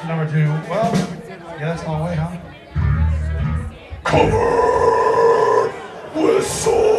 to number two, well, yeah, that's a long way, huh? Covered with soul.